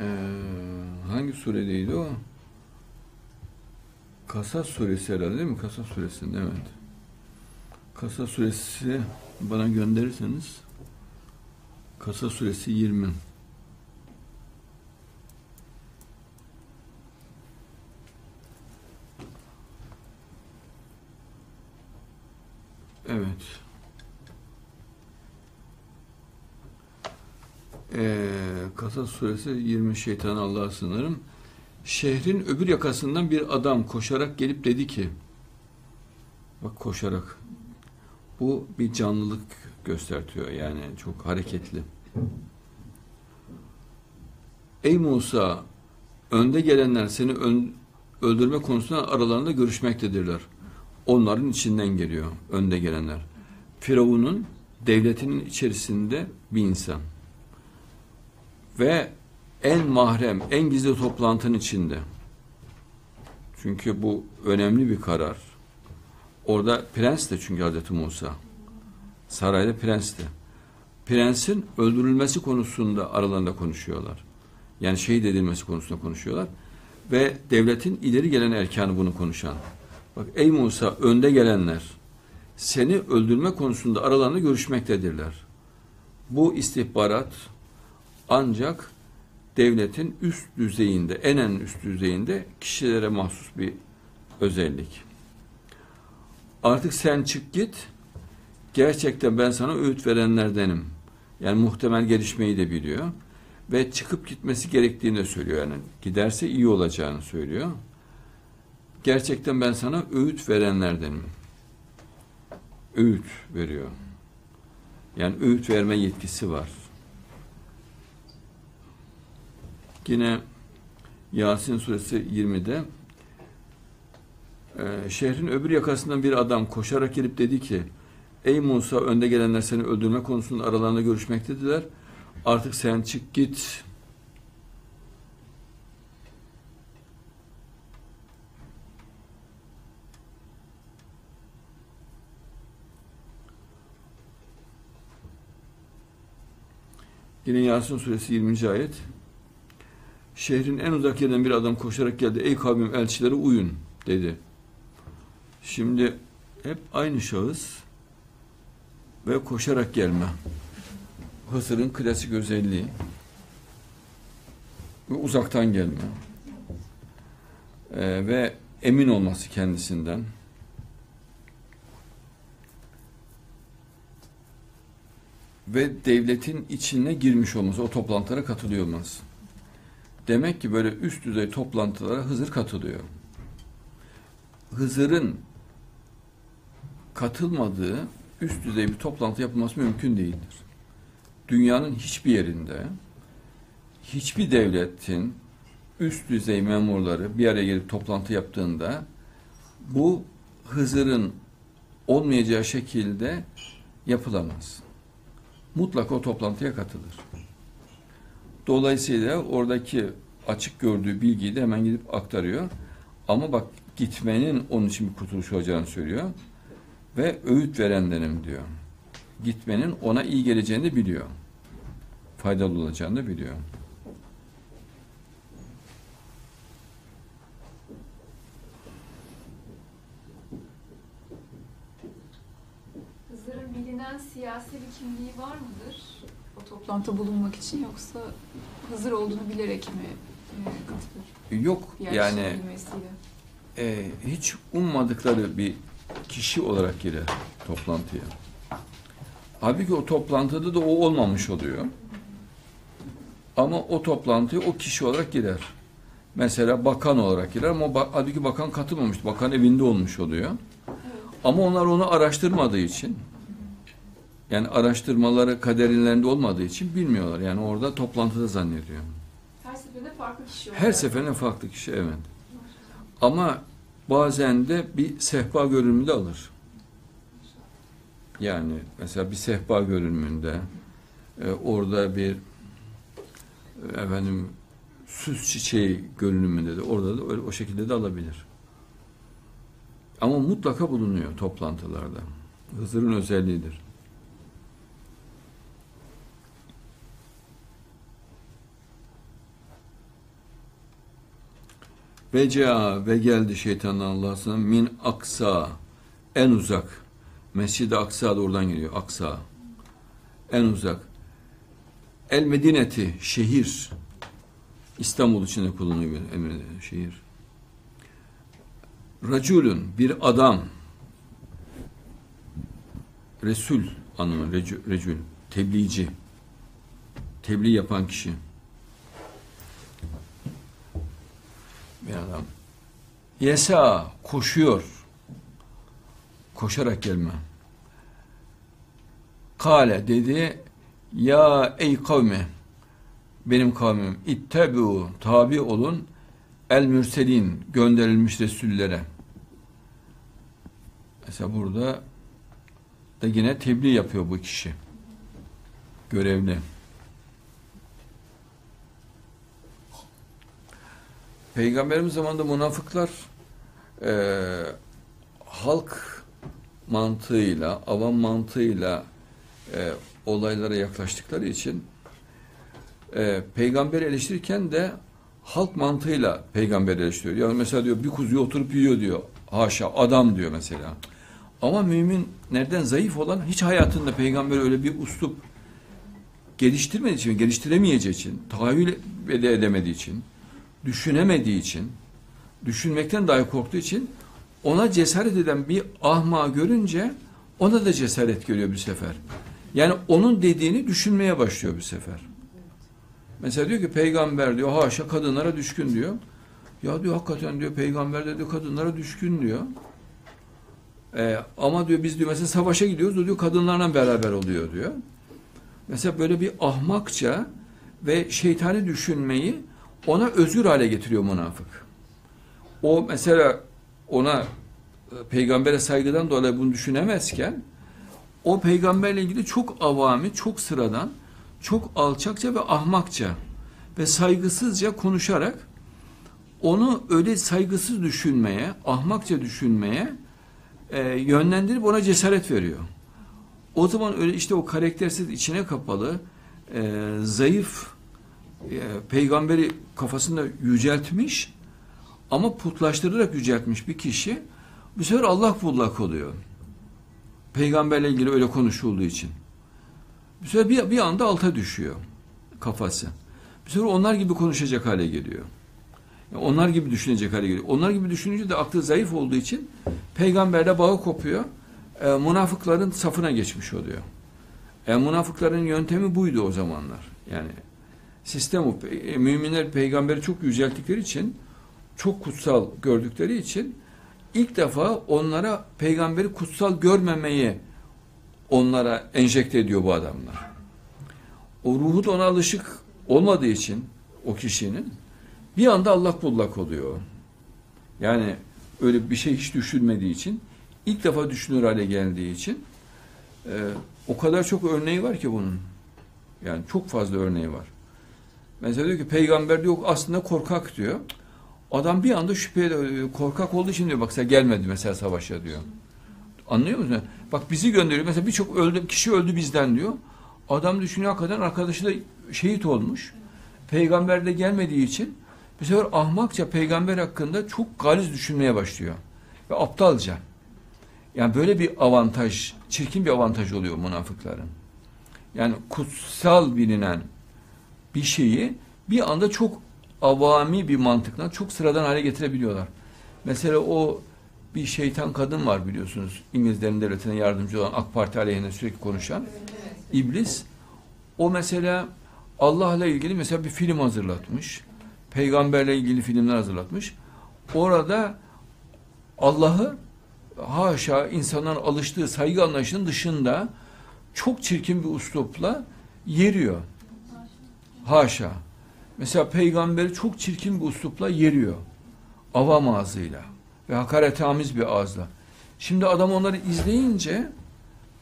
Ee, hangi suredeydi o? Kasas suresi herhalde değil mi? Kasas suresinde evet. Kasas suresi bana gönderirseniz Kasas suresi 20. Evet. Ee, Kasas suresi 20 şeytan Allah'a sınırım. Şehrin öbür yakasından bir adam koşarak gelip dedi ki bak koşarak bu bir canlılık göstertiyor yani çok hareketli. Ey Musa önde gelenler seni ön, öldürme konusunda aralarında görüşmektedirler. Onların içinden geliyor önde gelenler. Firavun'un devletinin içerisinde bir insan. Ve en mahrem, en gizli toplantının içinde. Çünkü bu önemli bir karar. Orada prens de çünkü Hazreti Musa. Sarayda prens de. Prensin öldürülmesi konusunda aralarında konuşuyorlar. Yani şehit edilmesi konusunda konuşuyorlar. Ve devletin ileri gelen erkanı bunu konuşan. Bak ey Musa önde gelenler seni öldürme konusunda aralarında görüşmektedirler. Bu istihbarat ancak devletin üst düzeyinde, en en üst düzeyinde kişilere mahsus bir özellik. Artık sen çık git, gerçekten ben sana öğüt verenlerdenim. Yani muhtemel gelişmeyi de biliyor. Ve çıkıp gitmesi gerektiğini de söylüyor. Yani giderse iyi olacağını söylüyor. Gerçekten ben sana öğüt verenlerdenim. Öğüt veriyor. Yani öğüt verme yetkisi var. Yine Yasin suresi 20'de e, şehrin öbür yakasından bir adam koşarak gelip dedi ki Ey Musa önde gelenler seni öldürme konusunda aralarında görüşmektediler. Artık sen çık git. Yine Yasin suresi 20. ayet şehrin en uzak yerinden bir adam koşarak geldi. Ey kavmim elçilere uyun dedi. Şimdi hep aynı şahıs ve koşarak gelme. Hısır'ın klasik özelliği ve uzaktan gelme. Ee, ve emin olması kendisinden. Ve devletin içine girmiş olması, o toplantılara katılıyor olması. Demek ki böyle üst düzey toplantılara Hızır katılıyor. Hızır'ın katılmadığı üst düzey bir toplantı yapılması mümkün değildir. Dünyanın hiçbir yerinde hiçbir devletin üst düzey memurları bir araya gelip toplantı yaptığında bu Hızır'ın olmayacağı şekilde yapılamaz. Mutlaka o toplantıya katılır. Dolayısıyla oradaki açık gördüğü bilgiyi de hemen gidip aktarıyor. Ama bak gitmenin onun için bir kurtuluş olacağını söylüyor. Ve öğüt verenlerim diyor. Gitmenin ona iyi geleceğini biliyor. Faydalı olacağını da biliyor. Hızır'ın bilinen siyasi bir kimliği var mıdır? O toplantıda bulunmak için yoksa Hızır olduğunu bilerek mi e, katılır? Yok Yer yani e, hiç ummadıkları bir kişi olarak girer toplantıya. Halbuki o toplantıda da o olmamış oluyor. Ama o toplantıya o kişi olarak girer. Mesela bakan olarak girer ama ba- halbuki bakan katılmamış. Bakan evinde olmuş oluyor. Ama onlar onu araştırmadığı için yani araştırmaları kaderinlerinde olmadığı için bilmiyorlar. Yani orada toplantıda zannediyor. Her seferinde farklı kişi Her seferinde farklı kişi evet. Ama bazen de bir sehpa görünümü de alır. Yani mesela bir sehpa görünümünde e, orada bir efendim süs çiçeği görünümünde de orada da öyle, o şekilde de alabilir. Ama mutlaka bulunuyor toplantılarda. Hızır'ın özelliğidir. Ve cea ve geldi şeytandan Allah'ın min aksa en uzak. Mescid-i Aksa da oradan geliyor. Aksa. En uzak. El Medineti şehir. İstanbul içinde kullanılıyor El Medine, şehir. Raculun bir adam. Resul anlamı recül tebliğci. Tebliğ yapan kişi. Bir adam. Yesa koşuyor. Koşarak gelme. Kale dedi ya ey kavmi benim kavmim ittebu tabi olun el mürselin gönderilmiş resullere. Mesela burada da yine tebliğ yapıyor bu kişi. Görevli. Peygamberimiz zamanında münafıklar e, halk mantığıyla, avam mantığıyla e, olaylara yaklaştıkları için e, peygamberi eleştirirken de halk mantığıyla peygamberi eleştiriyor. Yani mesela diyor bir kuzuyu oturup yiyor diyor. Haşa adam diyor mesela. Ama mümin nereden zayıf olan hiç hayatında peygamber öyle bir uslup geliştirmediği için, geliştiremeyeceği için, tahayyül de edemediği için, düşünemediği için, düşünmekten dahi korktuğu için ona cesaret eden bir ahma görünce ona da cesaret geliyor bir sefer. Yani onun dediğini düşünmeye başlıyor bir sefer. Mesela diyor ki peygamber diyor haşa kadınlara düşkün diyor. Ya diyor hakikaten diyor peygamber de diyor kadınlara düşkün diyor. Ee, ama diyor biz diyor mesela savaşa gidiyoruz o diyor kadınlarla beraber oluyor diyor. Mesela böyle bir ahmakça ve şeytani düşünmeyi ona özgür hale getiriyor münafık. O mesela ona e, peygambere saygıdan dolayı bunu düşünemezken o peygamberle ilgili çok avami, çok sıradan, çok alçakça ve ahmakça ve saygısızca konuşarak onu öyle saygısız düşünmeye, ahmakça düşünmeye e, yönlendirip ona cesaret veriyor. O zaman öyle işte o karaktersiz, içine kapalı, e, zayıf e, peygamberi kafasında yüceltmiş ama putlaştırarak yüceltmiş bir kişi bu sefer Allah bullak oluyor. Peygamberle ilgili öyle konuşulduğu için. Bu sefer bir, bir anda alta düşüyor kafası. Bu sefer onlar gibi konuşacak hale geliyor. Yani onlar gibi düşünecek hale geliyor. Onlar gibi düşününce de aklı zayıf olduğu için peygamberle bağı kopuyor. E, münafıkların safına geçmiş oluyor. E, münafıkların yöntemi buydu o zamanlar. Yani sistem o. E, müminler peygamberi çok yücelttikleri için, çok kutsal gördükleri için ilk defa onlara peygamberi kutsal görmemeyi onlara enjekte ediyor bu adamlar. O ruhu da ona alışık olmadığı için o kişinin bir anda allak bullak oluyor. Yani öyle bir şey hiç düşünmediği için ilk defa düşünür hale geldiği için e, o kadar çok örneği var ki bunun. Yani çok fazla örneği var. Mesela diyor ki peygamber diyor aslında korkak diyor. Adam bir anda şüpheye korkak olduğu için diyor bak sen gelmedi mesela savaşa diyor. Anlıyor musun? Bak bizi gönderiyor. Mesela birçok öldü, kişi öldü bizden diyor. Adam düşünüyor hakikaten arkadaşı da şehit olmuş. Peygamber de gelmediği için bu sefer ahmakça peygamber hakkında çok galiz düşünmeye başlıyor. Ve aptalca. Yani böyle bir avantaj, çirkin bir avantaj oluyor münafıkların. Yani kutsal bilinen bir şeyi bir anda çok avami bir mantıkla çok sıradan hale getirebiliyorlar. Mesela o bir şeytan kadın var biliyorsunuz. İngilizlerin devletine yardımcı olan AK Parti aleyhine sürekli konuşan. İblis. O mesela Allah'la ilgili mesela bir film hazırlatmış. Peygamberle ilgili filmler hazırlatmış. Orada Allah'ı haşa insanların alıştığı saygı anlayışının dışında çok çirkin bir uslupla yeriyor. Haşa. Mesela peygamberi çok çirkin bir uslupla yeriyor. Avam ağzıyla ve hakaretamiz bir ağızla. Şimdi adam onları izleyince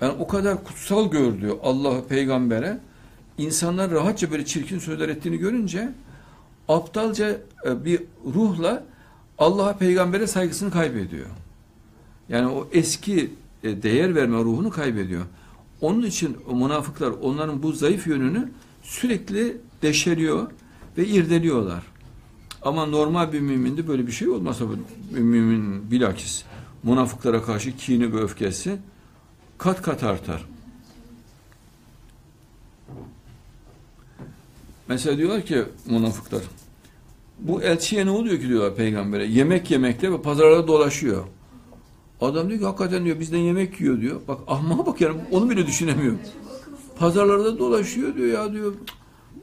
ben o kadar kutsal gördüğü Allah'ı peygambere insanlar rahatça böyle çirkin sözler ettiğini görünce aptalca e, bir ruhla Allah'a peygambere saygısını kaybediyor. Yani o eski e, değer verme ruhunu kaybediyor. Onun için münafıklar onların bu zayıf yönünü sürekli deşeriyor ve irdeliyorlar. Ama normal bir müminde böyle bir şey olmasa bir mümin bilakis münafıklara karşı kini ve öfkesi kat kat artar. Mesela diyorlar ki münafıklar bu elçiye ne oluyor ki diyorlar peygambere. Yemek yemekte ve pazarlarda dolaşıyor. Adam diyor ki hakikaten diyor bizden yemek yiyor diyor. Bak ahmağa bak yani onu bile düşünemiyor. Pazarlarda dolaşıyor diyor ya diyor.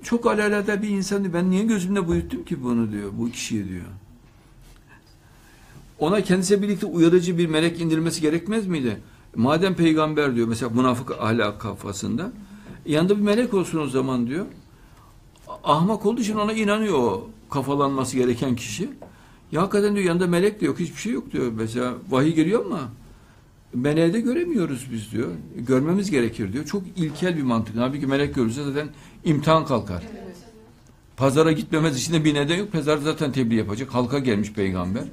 Çok alelade bir insan diyor. Ben niye gözümde büyüttüm ki bunu diyor. Bu kişiyi diyor. Ona kendisiyle birlikte uyarıcı bir melek indirilmesi gerekmez miydi? Madem peygamber diyor mesela münafık ahlak kafasında yanında bir melek olsun o zaman diyor. Ahmak olduğu için ona inanıyor o kafalanması gereken kişi. Ya hakikaten diyor yanında melek de yok hiçbir şey yok diyor. Mesela vahiy geliyor ama meleği de göremiyoruz biz diyor. Görmemiz gerekir diyor. Çok ilkel bir mantık. Halbuki melek görürse zaten imtihan kalkar. Pazara gitmemez için de bir neden yok. Pazar zaten tebliğ yapacak. Halka gelmiş peygamber.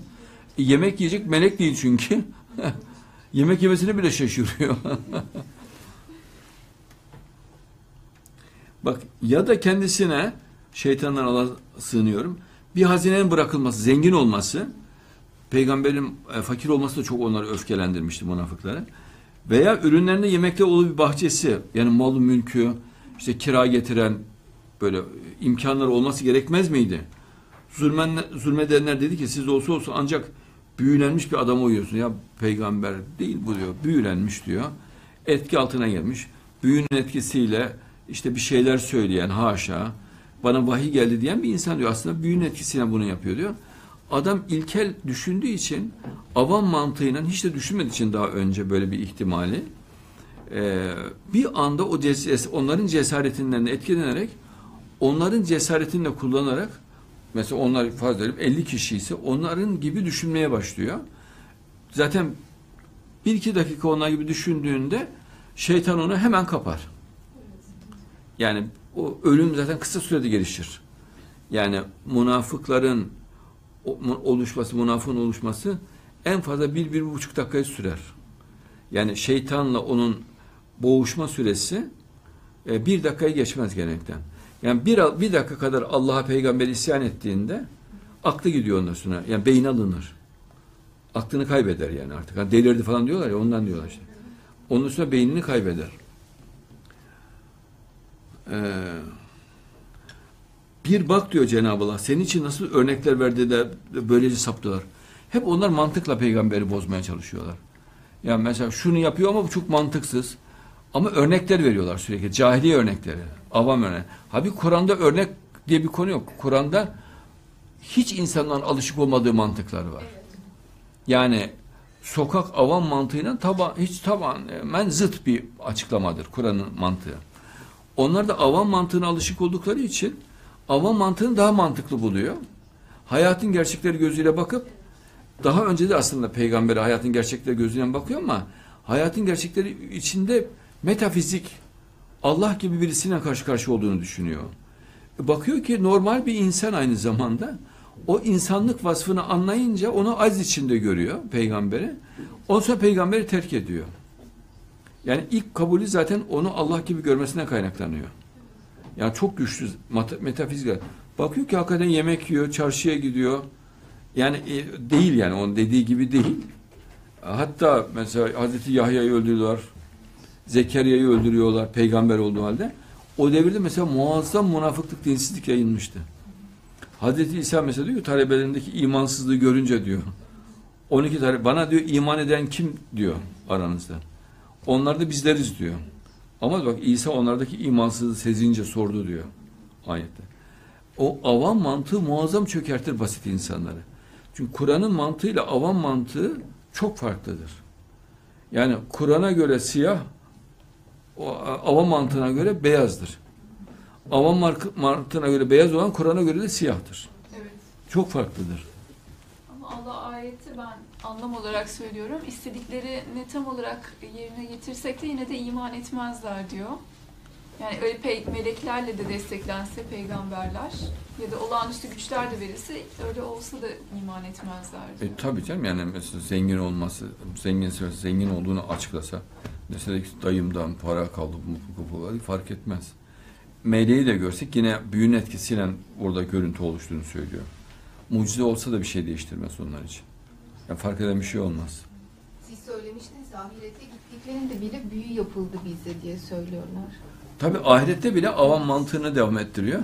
E, yemek yiyecek melek değil çünkü. yemek yemesine bile şaşırıyor. Bak ya da kendisine şeytandan Allah sığınıyorum. Bir hazinenin bırakılması, zengin olması, peygamberin e, fakir olması da çok onları öfkelendirmişti münafıkları. Veya ürünlerinde yemekte olduğu bir bahçesi, yani malı mülkü, işte kira getiren böyle imkanları olması gerekmez miydi? Zulmen, zulmedenler dedi ki siz olsa olsa ancak büyülenmiş bir adama uyuyorsun. Ya peygamber değil bu diyor. Büyülenmiş diyor. Etki altına gelmiş. Büyünün etkisiyle işte bir şeyler söyleyen haşa bana vahiy geldi diyen bir insan diyor. Aslında büyünün etkisiyle bunu yapıyor diyor. Adam ilkel düşündüğü için avam mantığıyla hiç de düşünmediği için daha önce böyle bir ihtimali e, bir anda o ces onların cesaretinden etkilenerek onların cesaretini de kullanarak mesela onlar fazla 50 kişi ise onların gibi düşünmeye başlıyor. Zaten bir iki dakika onlar gibi düşündüğünde şeytan onu hemen kapar. Yani o ölüm zaten kısa sürede gelişir. Yani münafıkların oluşması, münafığın oluşması en fazla bir, bir buçuk dakikayı sürer. Yani şeytanla onun boğuşma süresi e, bir dakikayı geçmez genellikle. Yani bir, bir dakika kadar Allah'a peygamber isyan ettiğinde aklı gidiyor ondan sonra. Yani beyin alınır. Aklını kaybeder yani artık. Yani delirdi falan diyorlar ya ondan diyorlar işte. Ondan sonra beynini kaybeder. Ee, bir bak diyor Cenab-ı Allah. Senin için nasıl örnekler verdi de böylece saptılar. Hep onlar mantıkla peygamberi bozmaya çalışıyorlar. Yani mesela şunu yapıyor ama bu çok mantıksız. Ama örnekler veriyorlar sürekli. Cahiliye örnekleri. Avam örnek. Habi Kur'an'da örnek diye bir konu yok. Kur'an'da hiç insanların alışık olmadığı mantıklar var. Yani sokak avam mantığıyla taba, hiç tamamen zıt bir açıklamadır Kur'an'ın mantığı. Onlar da avam mantığına alışık oldukları için avam mantığını daha mantıklı buluyor. Hayatın gerçekleri gözüyle bakıp daha önce de aslında peygambere hayatın gerçekleri gözüyle bakıyor ama hayatın gerçekleri içinde metafizik Allah gibi birisiyle karşı karşı olduğunu düşünüyor. Bakıyor ki normal bir insan aynı zamanda o insanlık vasfını anlayınca onu az içinde görüyor peygamberi. Ondan sonra peygamberi terk ediyor. Yani ilk kabulü zaten onu Allah gibi görmesine kaynaklanıyor. Yani çok güçlü metafizik. Bakıyor ki hakikaten yemek yiyor, çarşıya gidiyor. Yani e, değil yani onun dediği gibi değil. Hatta mesela Hazreti Yahya'yı öldürüyorlar. Zekeriya'yı öldürüyorlar peygamber olduğu halde. O devirde mesela muazzam münafıklık, dinsizlik yayılmıştı. Hazreti İsa mesela diyor talebelerindeki imansızlığı görünce diyor. 12 tane bana diyor iman eden kim diyor aranızda. Onlar da bizleriz diyor. Ama bak İsa onlardaki imansızlığı sezince sordu diyor ayette. O avam mantığı muazzam çökertir basit insanları. Çünkü Kur'an'ın mantığıyla avam mantığı çok farklıdır. Yani Kur'an'a göre siyah, o avam mantığına göre beyazdır. Avam mantığına göre beyaz olan Kur'an'a göre de siyahtır. Evet. Çok farklıdır. Ama Allah ayeti ben anlam olarak söylüyorum. İstediklerini tam olarak yerine getirsek de yine de iman etmezler diyor. Yani öyle pe- meleklerle de desteklense peygamberler ya da olağanüstü güçler de verilse öyle olsa da iman etmezler diyor. E, tabii canım yani mesela zengin olması, zengin zengin olduğunu açıklasa mesela dayımdan para kaldı bu, bu, fark etmez. Meleği de görsek yine büyünün etkisiyle orada görüntü oluştuğunu söylüyor. mucize olsa da bir şey değiştirmez onlar için. Yani fark eden bir şey olmaz. Siz söylemiştiniz ahirete gittiklerinde bile büyü yapıldı bize diye söylüyorlar. Tabi ahirette bile avam mantığını devam ettiriyor.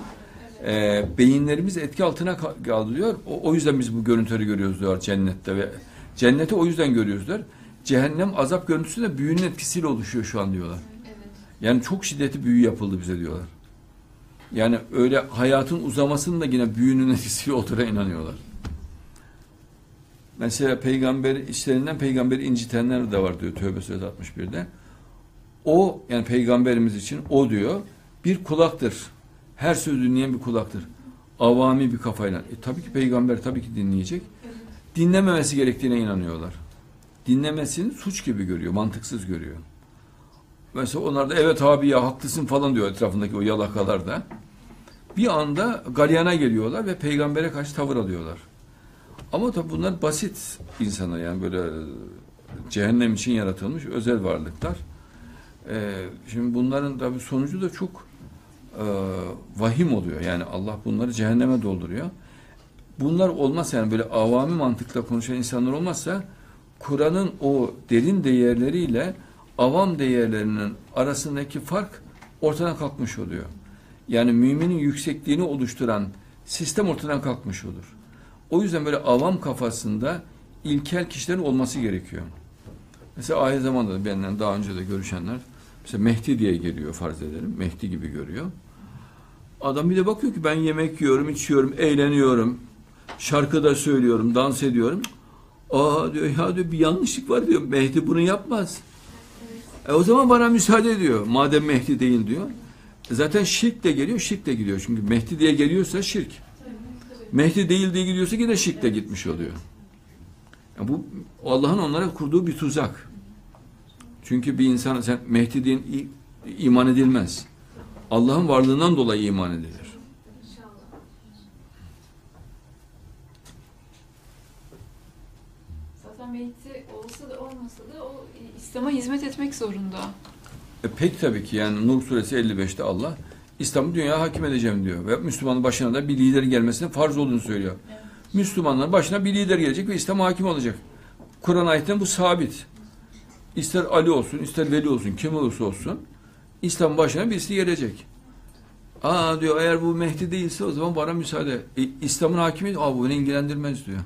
Ee, beyinlerimiz etki altına ka- kalıyor. O, o yüzden biz bu görüntüleri görüyoruz diyor cennette ve cenneti o yüzden görüyoruz diyor. Cehennem azap görüntüsü de büyünün etkisiyle oluşuyor şu an diyorlar. Yani çok şiddetli büyü yapıldı bize diyorlar. Yani öyle hayatın uzamasının da yine büyünün etkisiyle olduğuna inanıyorlar. Mesela peygamber işlerinden peygamberi incitenler de var diyor Tövbe Suresi 61'de. O yani peygamberimiz için o diyor bir kulaktır. Her sözü dinleyen bir kulaktır. Avami bir kafayla. E, tabii ki peygamber tabii ki dinleyecek. Dinlememesi gerektiğine inanıyorlar. Dinlemesini suç gibi görüyor, mantıksız görüyor. Mesela onlar da evet abi ya haklısın falan diyor etrafındaki o yalakalar da. Bir anda galyana geliyorlar ve peygambere karşı tavır alıyorlar. Ama tabi bunlar basit insanlar yani böyle e, cehennem için yaratılmış özel varlıklar. Ee, şimdi bunların tabi sonucu da çok e, vahim oluyor. Yani Allah bunları cehenneme dolduruyor. Bunlar olmazsa yani böyle avami mantıkla konuşan insanlar olmazsa Kur'an'ın o derin değerleriyle avam değerlerinin arasındaki fark ortadan kalkmış oluyor. Yani müminin yüksekliğini oluşturan sistem ortadan kalkmış olur. O yüzden böyle avam kafasında ilkel kişilerin olması gerekiyor. Mesela aynı zamanda da benden daha önce de görüşenler mesela Mehdi diye geliyor farz edelim. Mehdi gibi görüyor. Adam bir de bakıyor ki ben yemek yiyorum, içiyorum, eğleniyorum. Şarkı da söylüyorum, dans ediyorum. Aa diyor ya diyor bir yanlışlık var diyor. Mehdi bunu yapmaz. E o zaman bana müsaade diyor. Madem Mehdi değil diyor. Zaten şirk de geliyor, şirk de gidiyor. Çünkü Mehdi diye geliyorsa şirk. Mehdi değil diye gidiyorsa yine şirk de gitmiş oluyor. Yani bu Allah'ın onlara kurduğu bir tuzak. Çünkü bir insan sen Mehdi i- iman edilmez. Allah'ın varlığından dolayı iman edilir. Mehdi olsa da olmasa da o İslam'a hizmet etmek zorunda. E pek tabii ki yani Nur suresi 55'te Allah İslam'ı dünyaya hakim edeceğim diyor. Ve Müslümanın başına da bir lider gelmesinin farz olduğunu söylüyor. Müslümanların başına bir lider gelecek ve İslam hakim olacak. Kur'an ayetinde bu sabit. İster Ali olsun, ister Veli olsun, kim olursa olsun İslam başına birisi gelecek. Aa diyor eğer bu Mehdi değilse o zaman bana müsaade. E, İslam'ın hakimi aa bu beni ilgilendirmez diyor.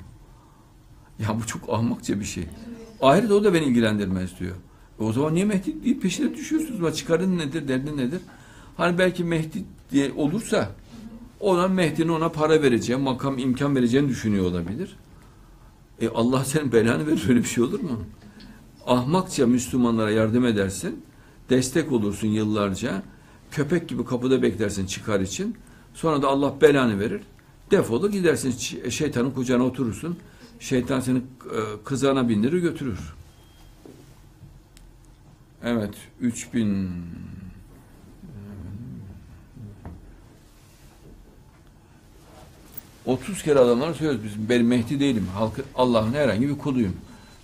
Ya bu çok ahmakça bir şey. Ahiret o da beni ilgilendirmez diyor. E o zaman niye Mehdi deyip peşine düşüyorsunuz? Bak Çıkarın nedir, derdin nedir? Hani belki Mehdi diye olursa ona Mehdi'nin ona para vereceği, makam imkan vereceğini düşünüyor olabilir. E Allah senin belanı verir öyle bir şey olur mu? Ahmakça Müslümanlara yardım edersin, destek olursun yıllarca, köpek gibi kapıda beklersin çıkar için, sonra da Allah belanı verir, defolur gidersin şeytanın kucağına oturursun, şeytan seni e, kızağına bindirir götürür. Evet, 3000 30 kere adamlara söylüyoruz biz ben Mehdi değilim. Halkı Allah'ın herhangi bir kuluyum.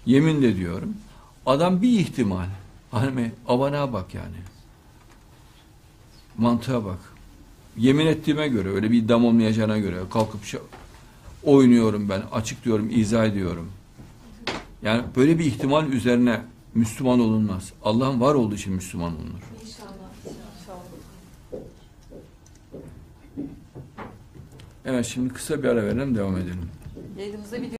Yemin de diyorum. Adam bir ihtimal. Hani abana bak yani. Mantığa bak. Yemin ettiğime göre öyle bir iddiam olmayacağına göre kalkıp oynuyorum ben. Açık diyorum, izah ediyorum. Yani böyle bir ihtimal üzerine Müslüman olunmaz. Allah'ın var olduğu için Müslüman olunur. İnşallah. Evet şimdi kısa bir ara verelim devam edelim. Yayınımıza